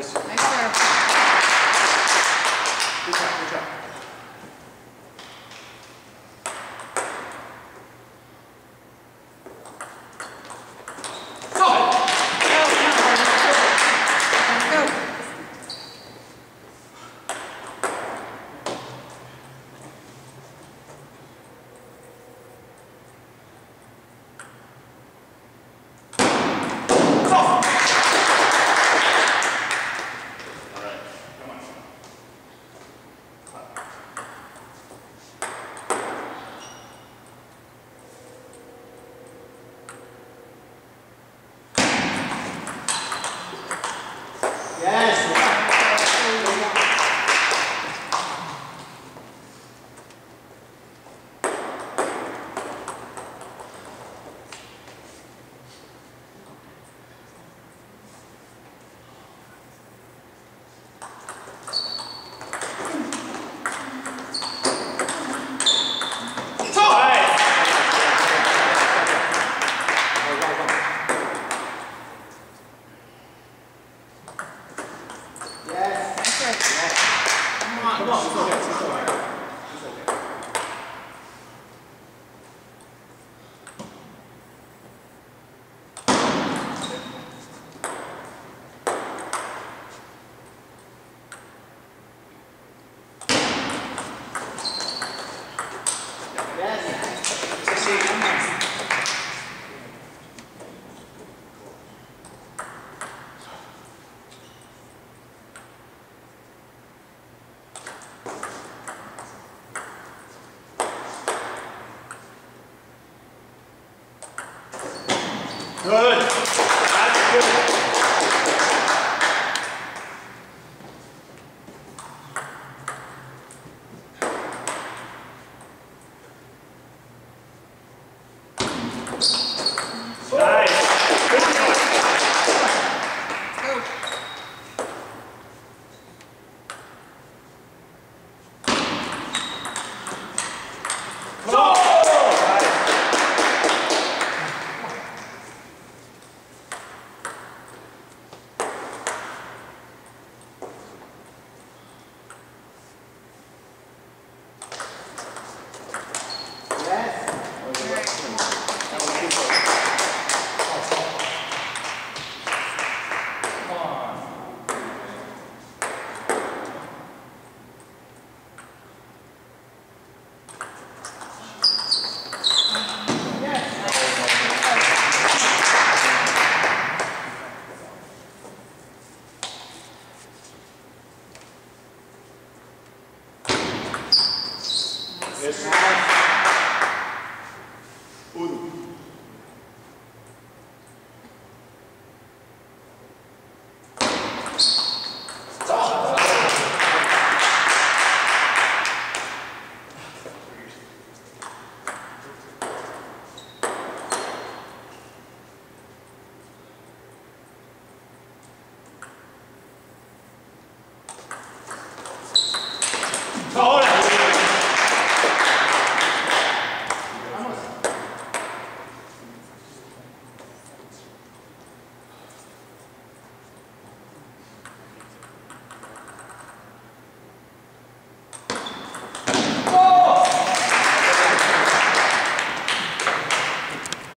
Nice serve. Good job, good. Nice on, Good. Yes.